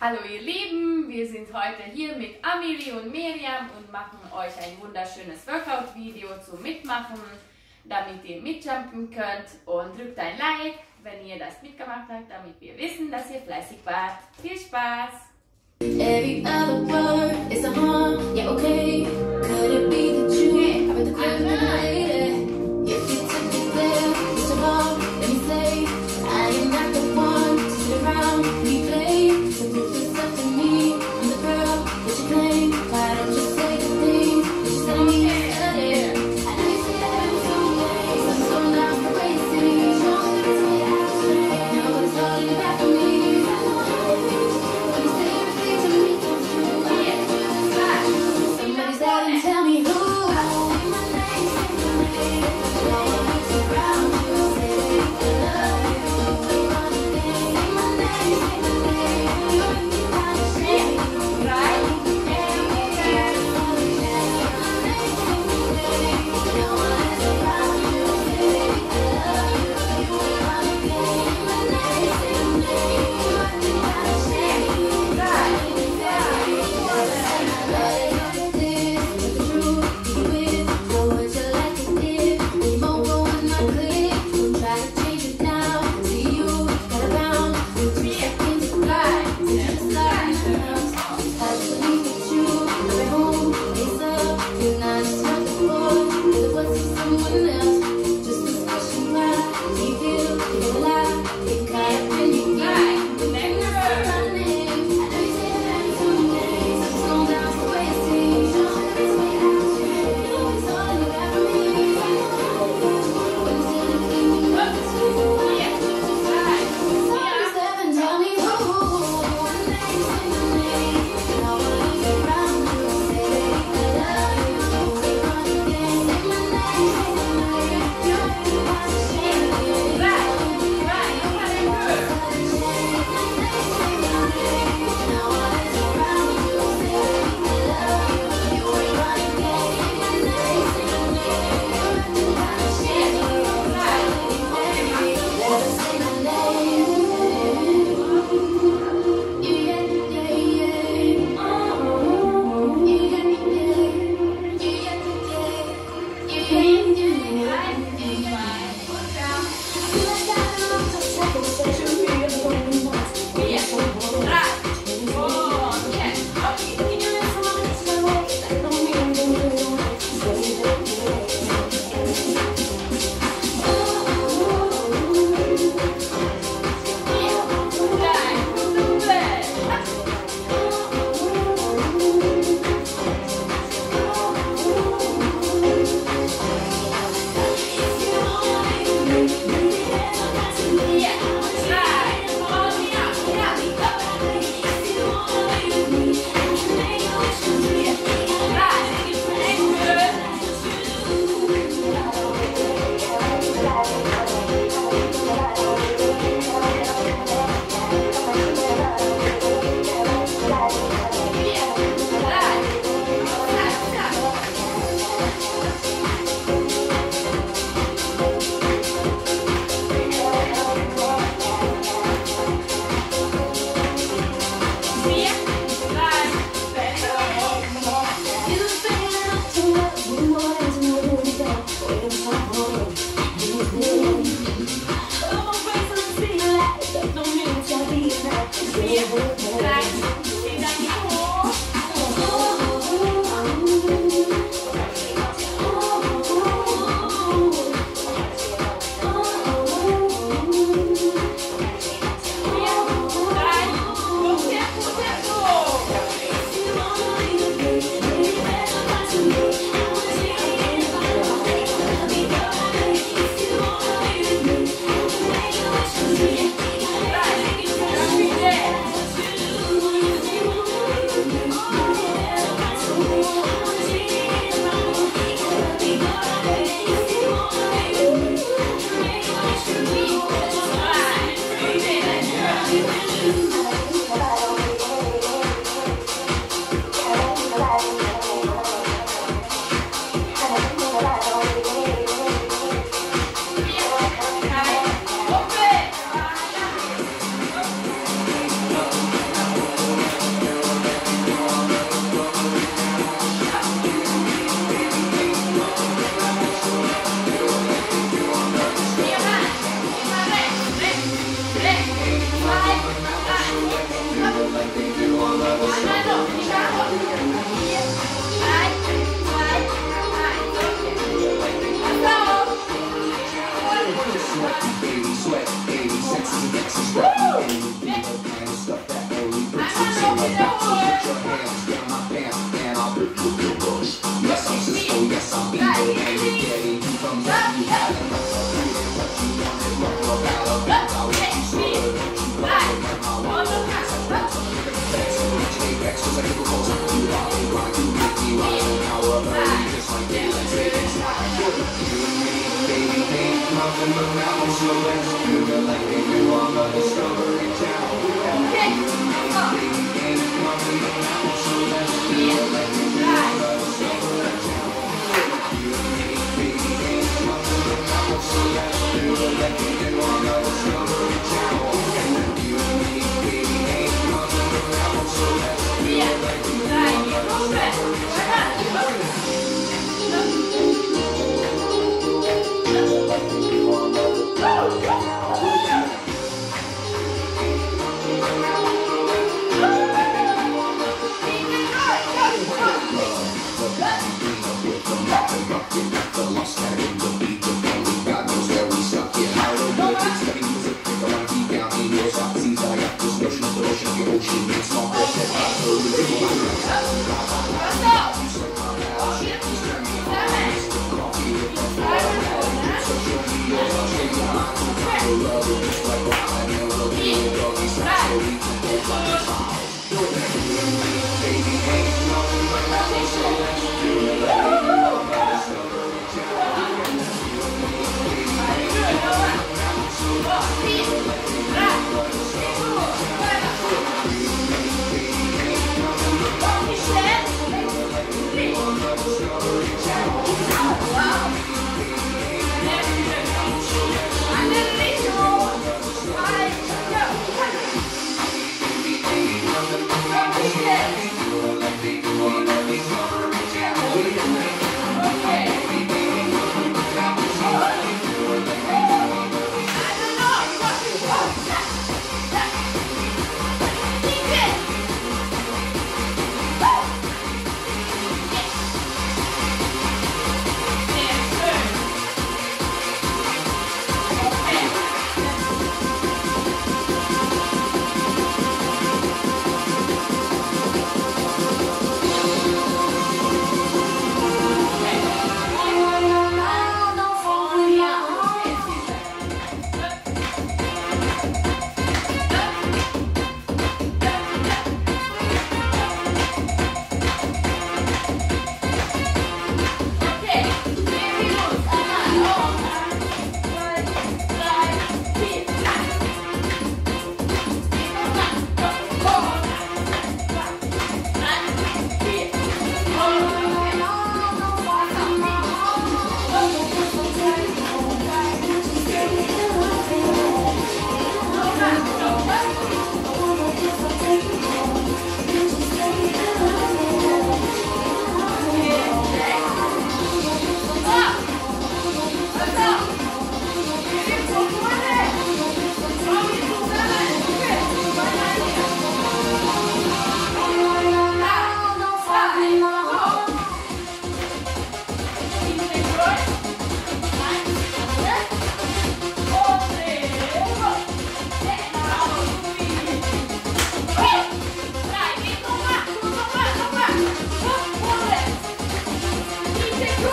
Hallo ihr Lieben, wir sind heute hier mit Amelie und Miriam und machen euch ein wunderschönes Workout-Video zum Mitmachen, damit ihr mitjumpen könnt und drückt ein Like, wenn ihr das mitgemacht habt, damit wir wissen, dass ihr fleißig wart. Viel Spaß! Every other word is a harm. Yeah, Okay, Could it be the also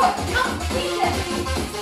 Don't Come, come,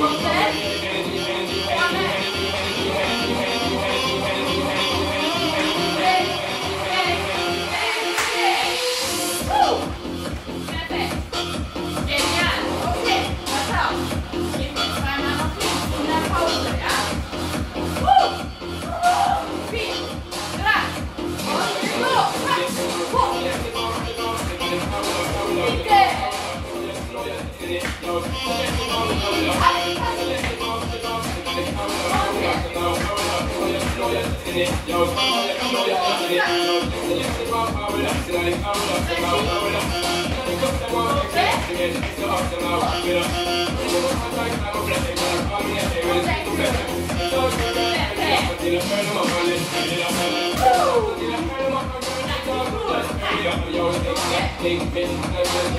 Okay.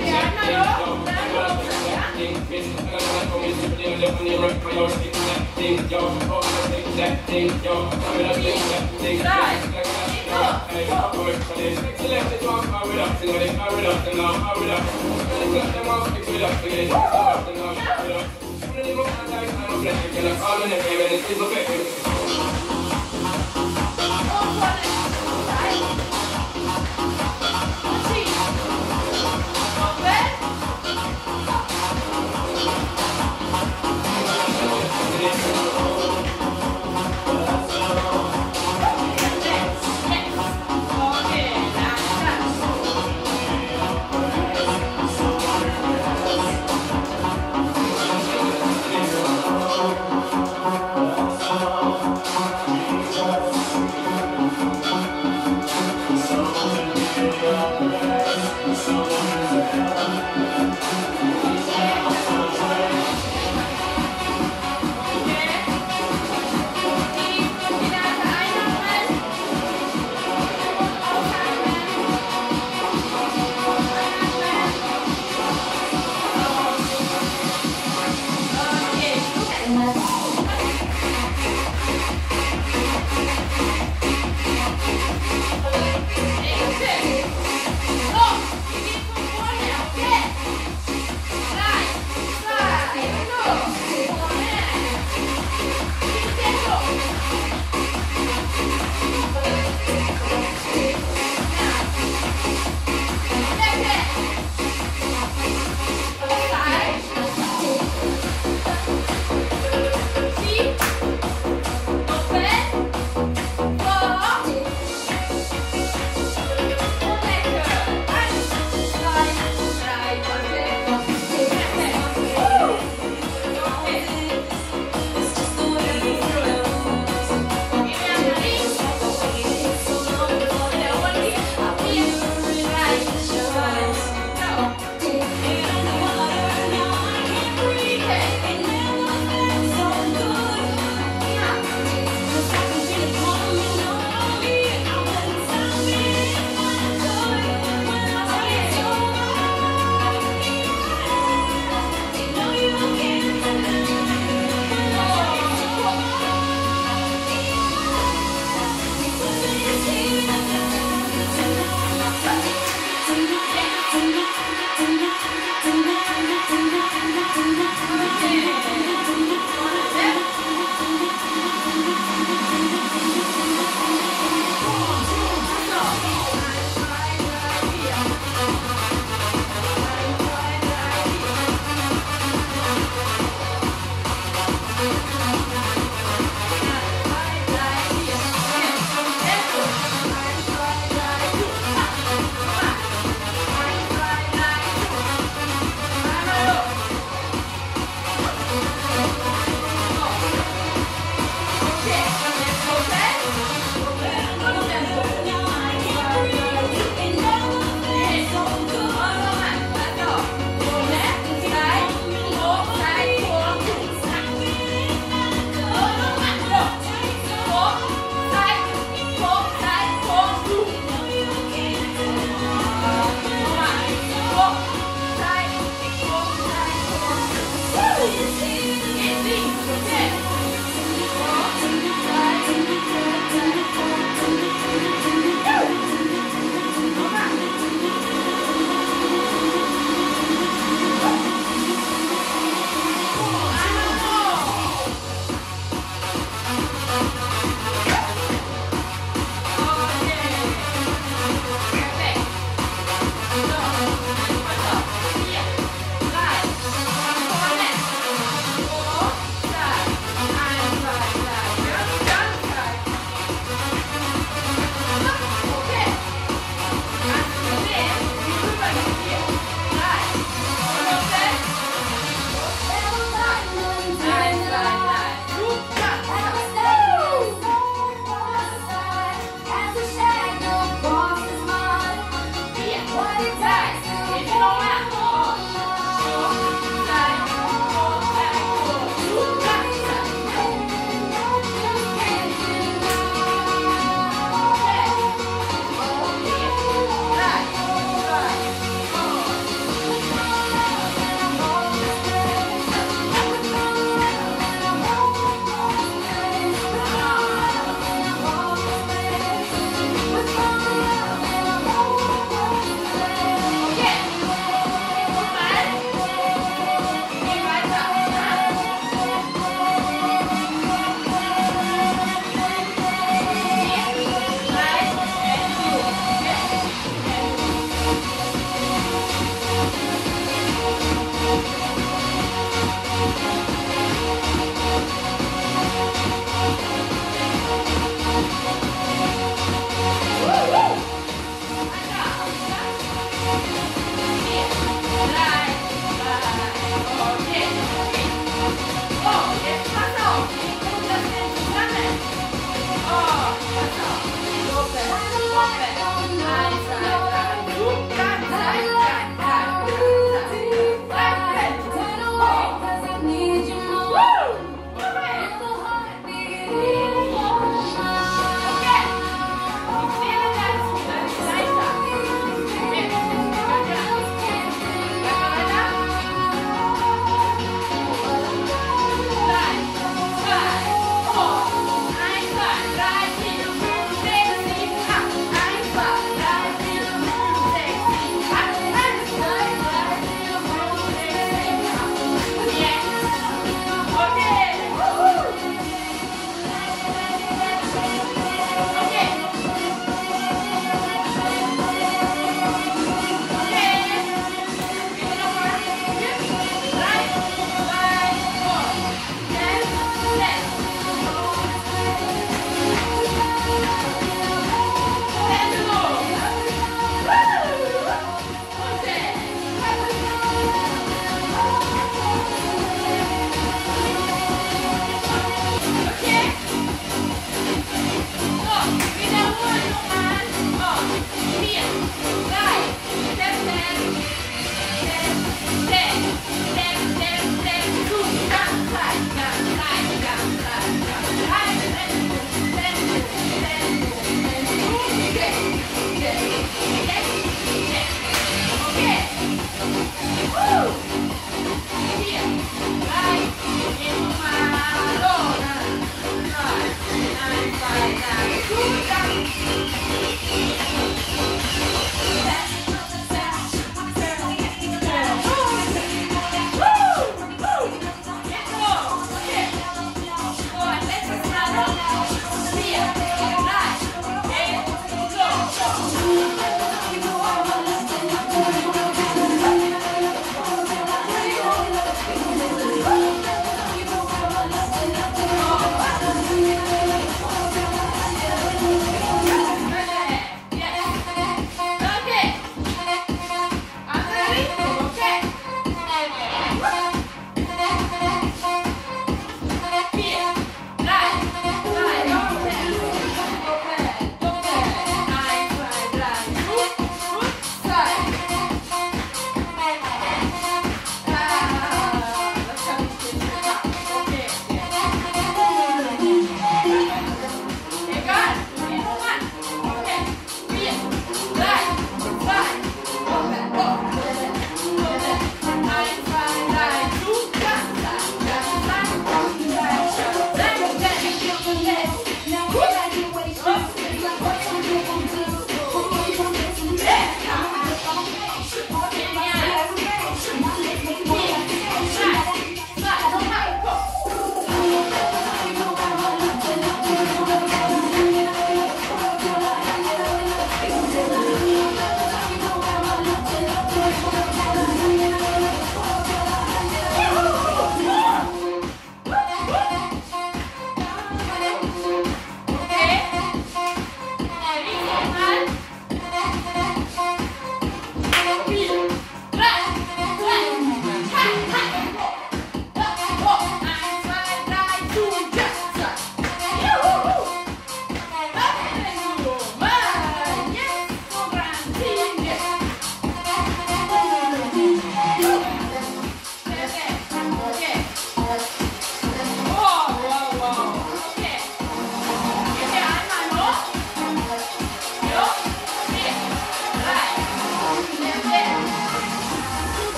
Yeah, I'm not old. thing, miss another woman, you live on your right for your stick that thing, yo, oh, stick that thing, yo, I'm gonna blink that thing, Hey, work for this. She left the drunk, I would up, and I would up, and now I would up. And it's not them all, fix it up, and it's up, and now I would up. I'm gonna live on my life, I'm a blessing, and I'm all in the game, and it's a bit. Oh, what is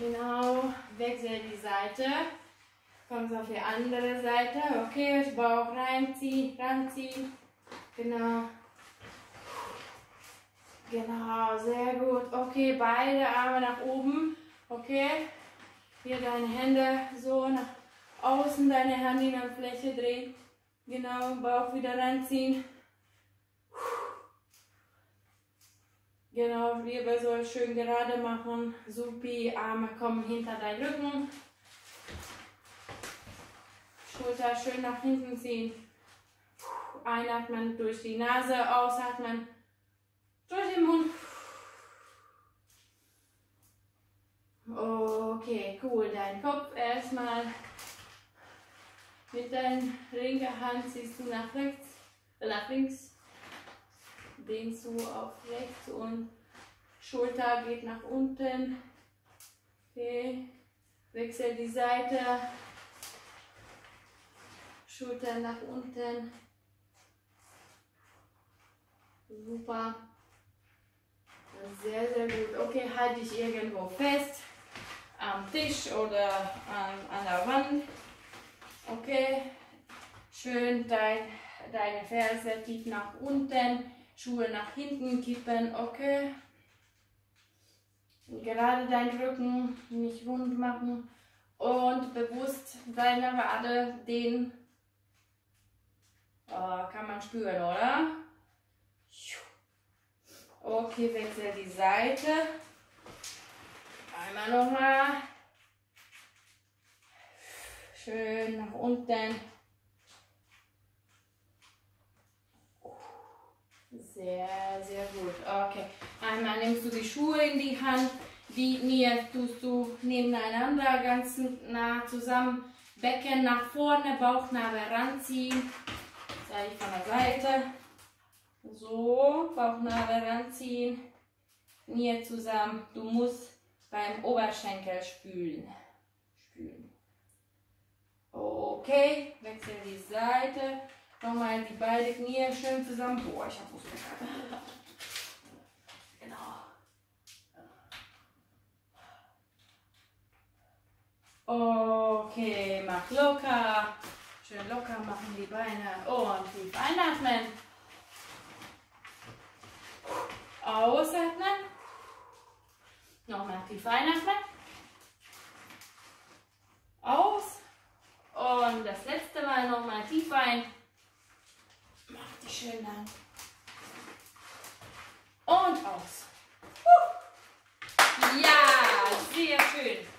Genau. Wechsel die Seite. Kommst auf die andere Seite. Okay, Bauch reinziehen, ranziehen. Genau. Genau, sehr gut. Okay, beide Arme nach oben. Okay. Hier deine Hände so nach außen, deine Handfläche drehen. Genau, Bauch wieder ranziehen. Genau, Wirbel soll schön gerade machen. Supi, Arme kommen hinter deinen Rücken. Schulter schön nach hinten ziehen. Einatmen durch die Nase, ausatmen durch den Mund. Okay, cool. Dein Kopf erstmal mit deiner linken Hand ziehst du nach rechts, äh, nach links, dehnst du auf rechts und Schulter geht nach unten. Okay, wechsel die Seite, Schulter nach unten. Super. Sehr, sehr gut. Okay, halte dich irgendwo fest. Am Tisch oder an, an der Wand. Okay. Schön dein, deine Ferse tief nach unten. Schuhe nach hinten kippen. Okay. Gerade deinen Rücken nicht wund machen. Und bewusst deine Wade den oh, kann man spüren, oder? Okay, wechsel die Seite. Einmal nochmal. Schön nach unten. Sehr, sehr gut. Okay. Einmal nimmst du die Schuhe in die Hand. Die Knie tust du nebeneinander ganz nah zusammen. Becken nach vorne, Bauchnabel ranziehen. Zeige ich von der Seite. So, Bauchnabel ranziehen. Knie zusammen. Du musst beim Oberschenkel spülen. Spülen. Okay, wechsel die Seite. Nochmal die beiden Knie schön zusammen. Boah, ich hab Muskelkater. Genau. Okay, mach locker. Schön locker machen die Beine. Und tief einatmen. Ausatmen. Nochmal tief einatmen. Aus. Und das letzte Mal nochmal tief ein. Mach dich schön lang. Und aus. Ja, sehr schön.